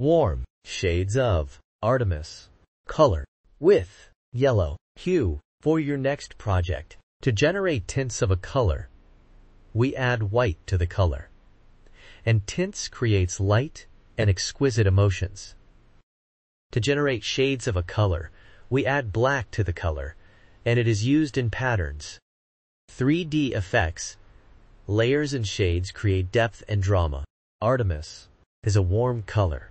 Warm shades of Artemis. Color with yellow hue for your next project. To generate tints of a color, we add white to the color. And tints creates light and exquisite emotions. To generate shades of a color, we add black to the color, and it is used in patterns. 3D effects, layers and shades create depth and drama. Artemis is a warm color,